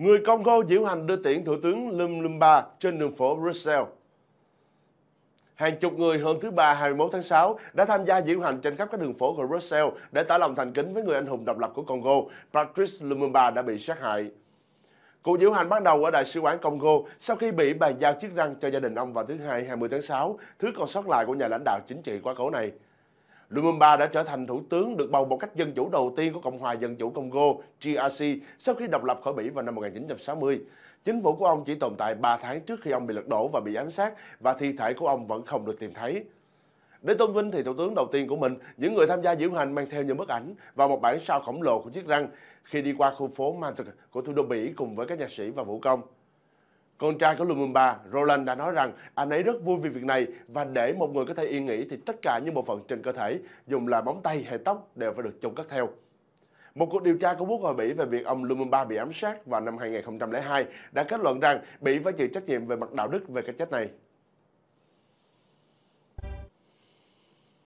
Người Congo diễu hành đưa tiễn Thủ tướng Lumumba trên đường phố Brussels. Hàng chục người hôm thứ Ba 21 tháng 6 đã tham gia diễu hành trên khắp các đường phố của Brussels để tỏ lòng thành kính với người anh hùng độc lập của Congo, Patrice Lumumba đã bị sát hại. Cuộc diễu hành bắt đầu ở Đại sứ quán Congo sau khi bị bàn giao chiếc răng cho gia đình ông vào thứ Hai 20 tháng 6, thứ còn sót lại của nhà lãnh đạo chính trị quá cố này. Lumumba đã trở thành thủ tướng được bầu một cách dân chủ đầu tiên của Cộng hòa Dân chủ Congo, DRC, sau khi độc lập khỏi Bỉ vào năm 1960. Chính phủ của ông chỉ tồn tại 3 tháng trước khi ông bị lật đổ và bị ám sát và thi thể của ông vẫn không được tìm thấy. Để tôn vinh thì thủ tướng đầu tiên của mình, những người tham gia diễu hành mang theo những bức ảnh và một bản sao khổng lồ của chiếc răng khi đi qua khu phố Mantua của thủ đô Bỉ cùng với các nhạc sĩ và vũ công. Con trai của Lumumba, Roland đã nói rằng anh ấy rất vui vì việc này và để một người có thể yên nghỉ thì tất cả những bộ phận trên cơ thể, dùng là móng tay hay tóc đều phải được chôn cất theo. Một cuộc điều tra của Quốc hội Bỉ về việc ông Lumumba bị ám sát vào năm 2002 đã kết luận rằng Bỉ phải chịu trách nhiệm về mặt đạo đức về cái chết này.